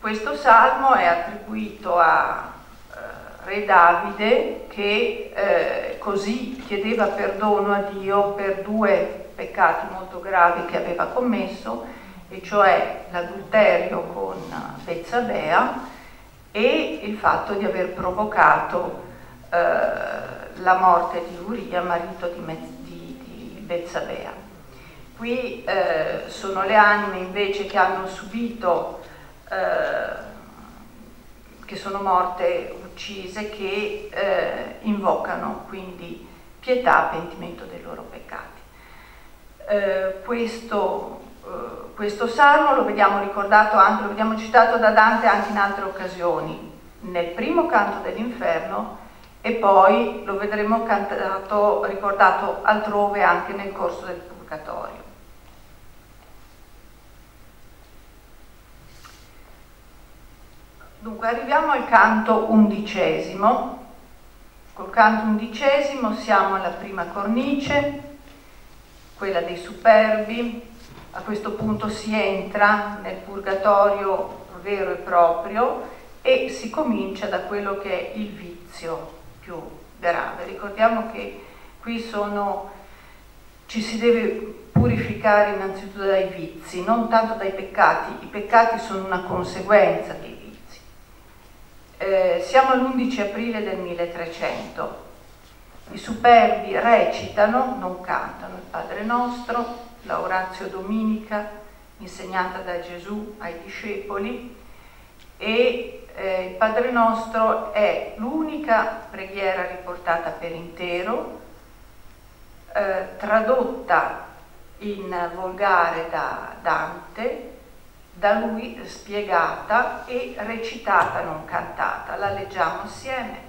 Questo salmo è attribuito a eh, Re Davide che eh, così chiedeva perdono a Dio per due peccati molto gravi che aveva commesso, e cioè l'adulterio con Bezzabea e il fatto di aver provocato eh, la morte di Uria, marito di, di, di Bezzabea. Qui eh, sono le anime invece che hanno subito, eh, che sono morte, uccise, che eh, invocano quindi pietà, pentimento dei loro peccati. Eh, questo, eh, questo salmo lo vediamo ricordato anche, lo vediamo citato da Dante anche in altre occasioni, nel primo canto dell'inferno e poi lo vedremo cantato, ricordato altrove anche nel corso del purgatorio. Dunque arriviamo al canto undicesimo. Col canto undicesimo siamo alla prima cornice, quella dei superbi. A questo punto si entra nel purgatorio vero e proprio e si comincia da quello che è il vizio più grave. Ricordiamo che qui sono, ci si deve purificare innanzitutto dai vizi, non tanto dai peccati. I peccati sono una conseguenza vizi. Eh, siamo all'11 aprile del 1300. I superbi recitano, non cantano il Padre Nostro, la Dominica, insegnata da Gesù ai discepoli, e eh, il Padre Nostro è l'unica preghiera riportata per intero, eh, tradotta in volgare da Dante, da lui spiegata e recitata, non cantata. La leggiamo assieme.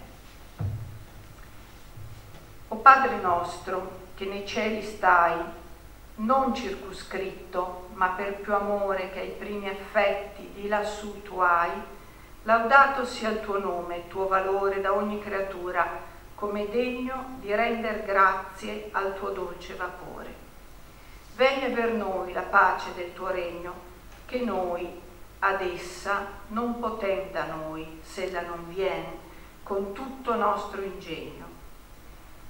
O Padre nostro, che nei cieli stai, non circoscritto, ma per più amore che ai primi effetti di lassù tu hai, laudato sia il tuo nome, il tuo valore da ogni creatura, come degno di render grazie al tuo dolce vapore. Venga per noi la pace del tuo regno, che noi ad essa non potem da noi, se ella non viene, con tutto nostro ingegno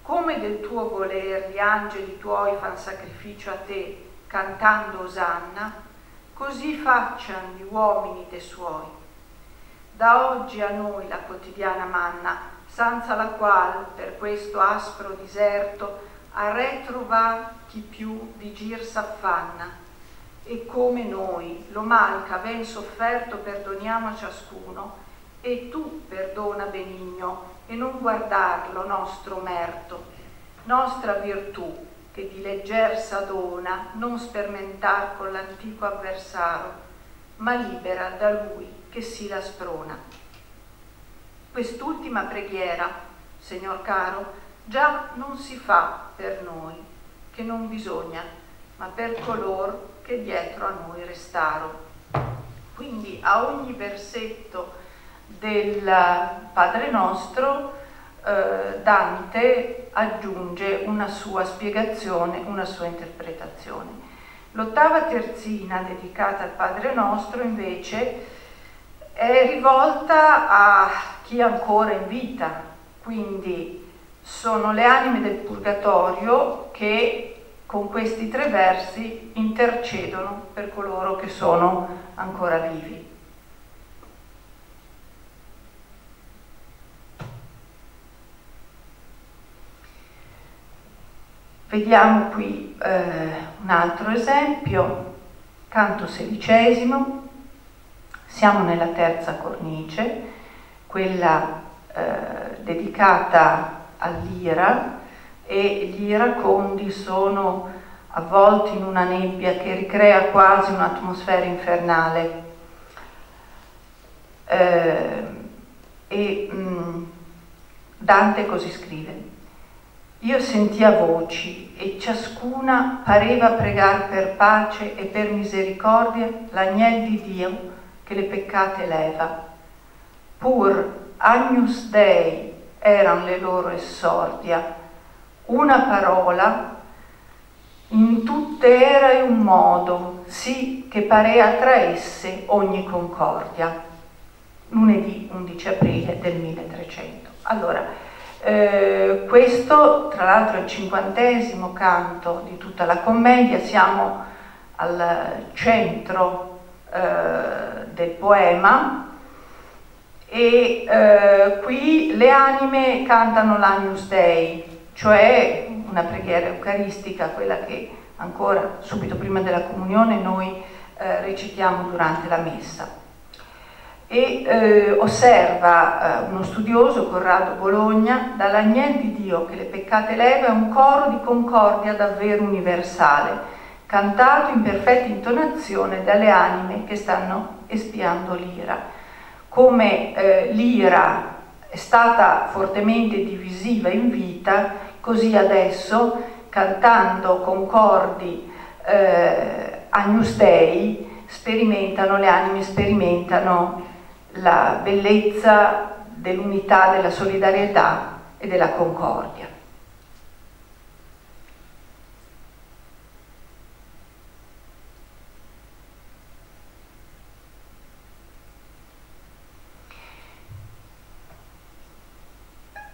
come del tuo voler gli angeli tuoi fan sacrificio a te, cantando Osanna, così facciano gli uomini de suoi. Da oggi a noi la quotidiana manna, senza la qual per questo aspro diserto a retro va chi più di gir s'affanna. E come noi lo mal che aven sofferto perdoniamo a ciascuno, e tu perdona benigno e non guardarlo nostro merto, nostra virtù che di legger s'adona, non spermentar con l'antico avversario, ma libera da lui che si la sprona. Quest'ultima preghiera, Signor caro, già non si fa per noi, che non bisogna, ma per coloro che dietro a noi restaro. Quindi a ogni versetto del Padre nostro eh, Dante aggiunge una sua spiegazione, una sua interpretazione. L'ottava terzina dedicata al Padre nostro invece è rivolta a chi è ancora in vita, quindi sono le anime del purgatorio che con questi tre versi intercedono per coloro che sono ancora vivi. Vediamo qui eh, un altro esempio, canto sedicesimo, siamo nella terza cornice, quella eh, dedicata all'ira e gli iracondi sono avvolti in una nebbia che ricrea quasi un'atmosfera infernale. Eh, e mh, mm, Dante così scrive. Io sentia voci e ciascuna pareva pregar per pace e per misericordia l'agnel di Dio che le peccate leva. Pur agnus Dei eran le loro essordia, una parola in tutte era e un modo, sì che parea tra esse ogni concordia. lunedì 11 aprile del 1300. Allora, eh, questo tra l'altro è il cinquantesimo canto di tutta la commedia, siamo al centro eh, del poema e eh, qui le anime cantano l'Agnus Dei, cioè una preghiera eucaristica, quella che ancora subito prima della comunione noi eh, recitiamo durante la messa e eh, osserva eh, uno studioso, Corrado Bologna, dall'agnel di Dio che le peccate leva è un coro di concordia davvero universale, cantato in perfetta intonazione dalle anime che stanno espiando l'ira. Come eh, l'ira è stata fortemente divisiva in vita, così adesso, cantando concordi eh, Agnus Dei, sperimentano, le anime sperimentano la bellezza dell'unità, della solidarietà e della concordia.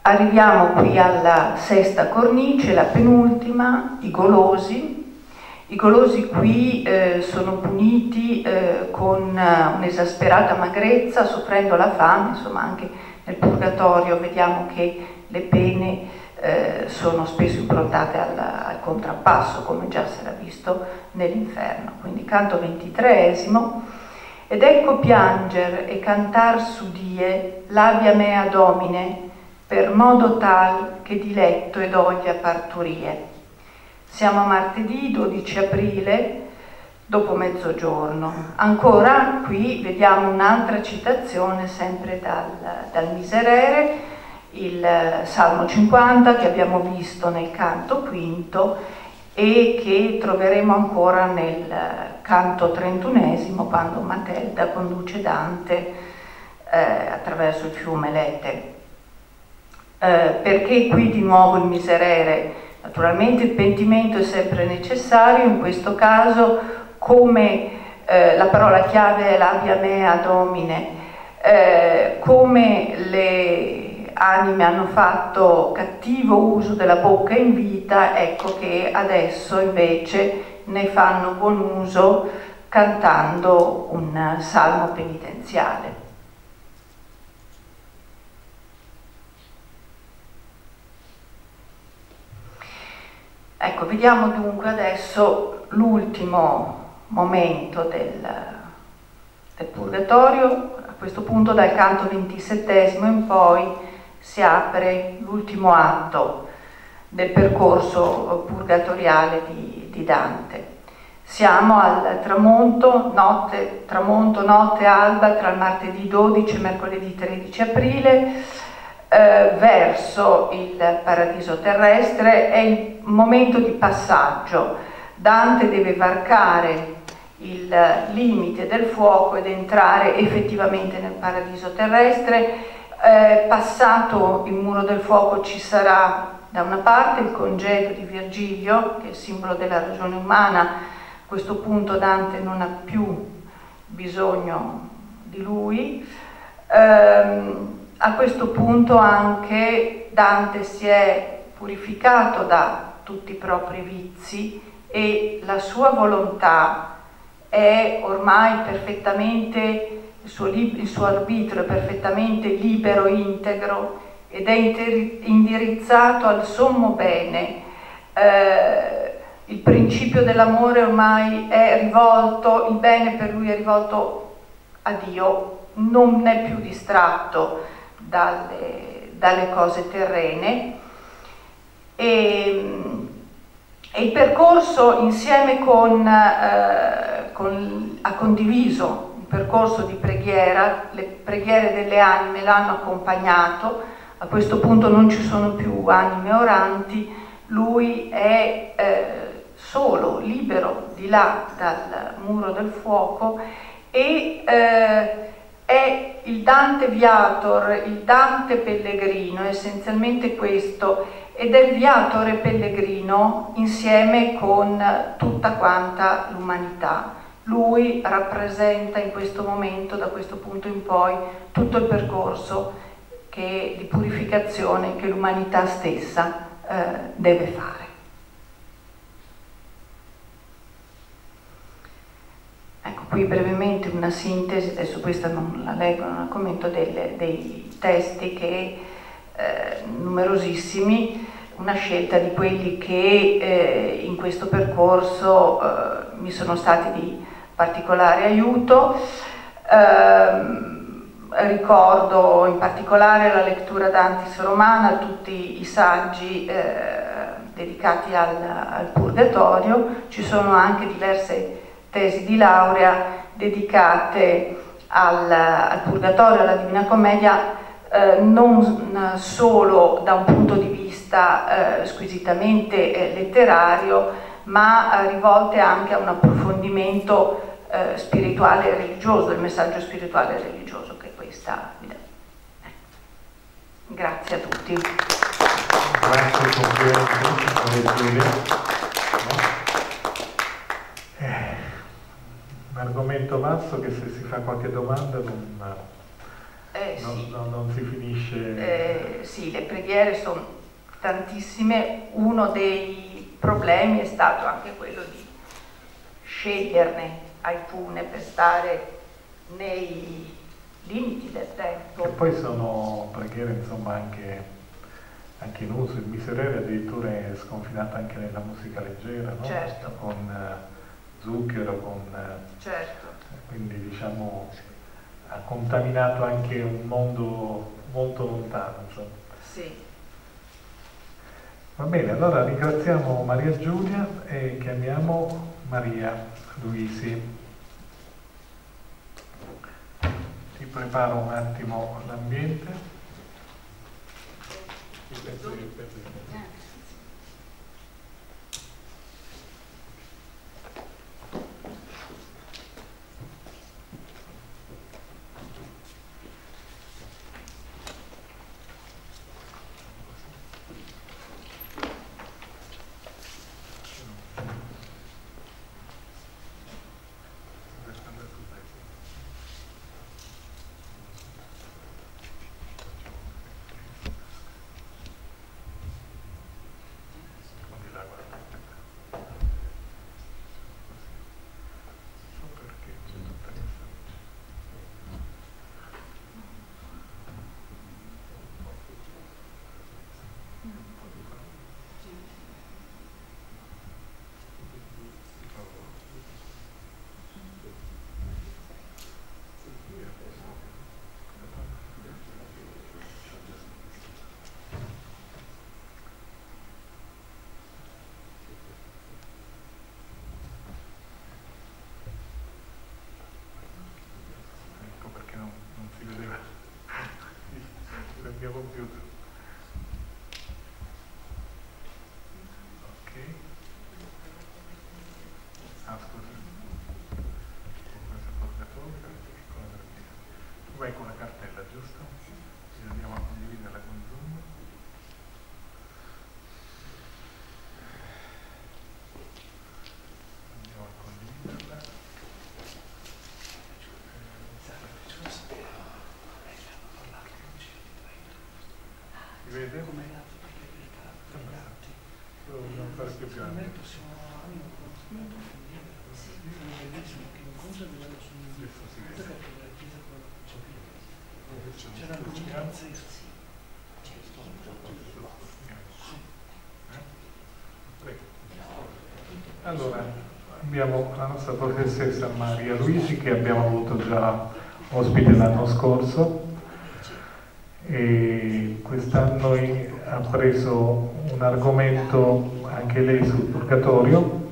Arriviamo qui alla sesta cornice, la penultima, i golosi, i golosi qui eh, sono puniti eh, con eh, un'esasperata magrezza, soffrendo la fame, insomma anche nel purgatorio vediamo che le pene eh, sono spesso improntate al, al, contrappasso, come già si era visto nell'inferno. Quindi canto ventitreesimo. Ed ecco pianger e cantar su die labia mea domine, per modo tal che diletto ed oglia parturie siamo a martedì 12 aprile, dopo mezzogiorno. Ancora qui vediamo un'altra citazione sempre dal, dal Miserere, il Salmo 50 che abbiamo visto nel canto quinto e che troveremo ancora nel canto trentunesimo quando Matilda conduce Dante eh, attraverso il fiume Lete. Eh, perché qui di nuovo il Miserere Naturalmente il pentimento è sempre necessario, in questo caso come eh, la parola chiave è labia mea domine, eh, come le anime hanno fatto cattivo uso della bocca in vita, ecco che adesso invece ne fanno buon uso cantando un salmo penitenziale. Ecco, vediamo dunque adesso l'ultimo momento del, del purgatorio, a questo punto dal canto ventisettesimo in poi si apre l'ultimo atto del percorso purgatoriale di, di Dante. Siamo al tramonto, notte, tramonto, notte alba tra il martedì 12 e mercoledì 13 aprile eh, verso il paradiso terrestre è il momento di passaggio. Dante deve varcare il limite del fuoco ed entrare effettivamente nel paradiso terrestre. Eh, passato il muro del fuoco ci sarà da una parte il congedo di Virgilio, che è il simbolo della ragione umana, a questo punto Dante non ha più bisogno di lui. Eh, a questo punto anche Dante si è purificato da tutti i propri vizi e la sua volontà è ormai perfettamente, il suo, il suo arbitro è perfettamente libero, integro ed è indirizzato al sommo bene. Eh, il principio dell'amore ormai è rivolto, il bene per lui è rivolto a Dio, non è più distratto dalle, dalle cose terrene. E, e, il percorso insieme con, eh, con, ha condiviso un percorso di preghiera, le preghiere delle anime l'hanno accompagnato, a questo punto non ci sono più anime oranti, lui è eh, solo, libero di là dal muro del fuoco e eh, è il Dante Viator, il Dante Pellegrino, essenzialmente questo, ed è il Viatore Pellegrino insieme con tutta quanta l'umanità. lui rappresenta in questo momento, da questo punto in poi, tutto il percorso che, di purificazione che l'umanità stessa eh, deve fare. Ecco, qui brevemente una sintesi, adesso questa non la leggo, non la commento, delle, dei testi che eh, numerosissimi, una scelta di quelli che eh, in questo percorso eh, mi sono stati di particolare aiuto. Eh, ricordo in particolare la lettura d'Antis Romana, tutti i saggi eh, dedicati al, al, purgatorio, ci sono anche diverse tesi di laurea dedicate al, al purgatorio, alla Divina Commedia, eh, non solo da un punto di vista eh, squisitamente eh, letterario, ma eh, rivolte anche a un approfondimento eh, spirituale e religioso, del messaggio spirituale e religioso che questa vi dà. Grazie a tutti. Grazie eh, un argomento vasto che se si fa qualche domanda non, eh, non, sì. non, non si finisce. Eh, sì, le preghiere sono tantissime, uno dei problemi è stato anche quello di sceglierne alcune per stare nei limiti del tempo. E poi sono preghiere insomma anche, anche in uso, il miserere addirittura è sconfinato anche nella musica leggera, no? certo. con zucchero, con, uh, certo. quindi diciamo ha contaminato anche un mondo molto lontano. Insomma. Sì. Va bene, allora ringraziamo Maria Giulia e chiamiamo Maria Luisi. Ti preparo un attimo l'ambiente. Mio computer. Ok. Ah, scusa. Tu vai con la cartella, giusto? Ci andiamo a condividerla con Zoom. Andiamo a condividerla. Si vede? Come Lo dobbiamo fare più grande. Adesso si vede. C'erano Allora, abbiamo la nostra professoressa Maria Luisi che abbiamo avuto già ospite l'anno scorso e quest'anno ha preso un argomento anche lei sul purgatorio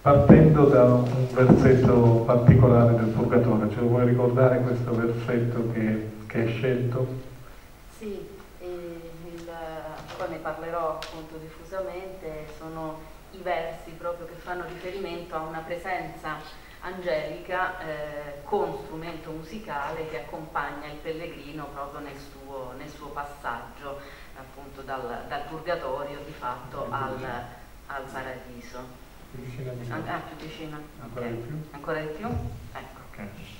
partendo da un versetto particolare del purgatorio. Ce lo vuoi ricordare questo versetto che, scelto? Sì, il, poi ne parlerò appunto diffusamente, sono i versi proprio che fanno riferimento a una presenza angelica eh, con strumento musicale che accompagna il pellegrino proprio nel suo, nel suo passaggio appunto dal, dal, purgatorio di fatto al, al paradiso. Più vicina di An- ah, più vicina. Ancora Ok. di più? Ancora di più? Ecco. Ok.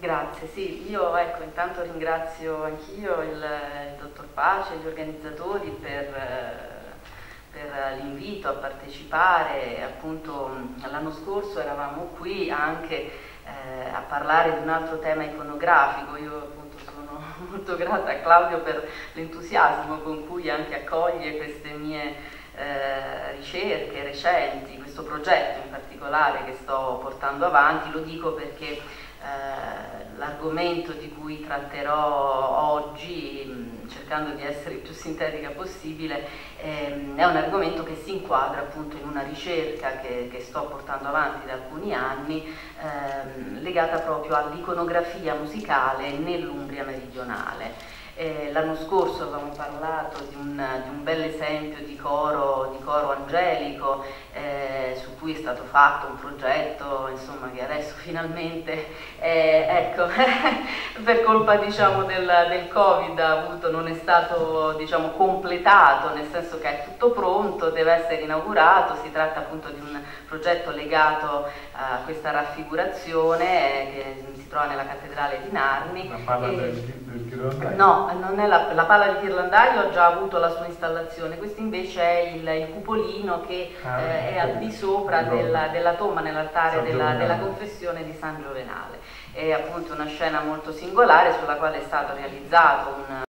Grazie, sì, io ecco, intanto ringrazio anch'io il, il dottor Pace e gli organizzatori per, eh, per l'invito a partecipare. Appunto l'anno scorso eravamo qui anche eh, a parlare di un altro tema iconografico. Io appunto sono molto grata a Claudio per l'entusiasmo con cui anche accoglie queste mie eh, ricerche recenti, questo progetto in particolare che sto portando avanti. Lo dico perché eh, l'argomento di cui tratterò oggi, mh, cercando di essere il più sintetica possibile, ehm, è un argomento che si inquadra appunto in una ricerca che, che sto portando avanti da alcuni anni, ehm, legata proprio all'iconografia musicale nell'Umbria meridionale. Eh, l'anno scorso avevamo parlato di un, di un bel esempio di coro, di coro angelico eh, su cui è stato fatto un progetto insomma, che adesso finalmente eh, ecco, per colpa diciamo, del, del Covid ha avuto, non è stato diciamo, completato, nel senso che è tutto pronto, deve essere inaugurato, si tratta appunto di un progetto legato a questa raffigurazione eh, che si trova nella cattedrale di Narni. La palla E- del, del ghirlandaio? No, non è la, la palla di ghirlandaio ha già avuto la sua installazione, questo invece è il, il cupolino che Ah, è al di sopra della, della tomba nell'altare della, della confessione di San Giovenale. È appunto una scena molto singolare sulla quale è stato realizzato un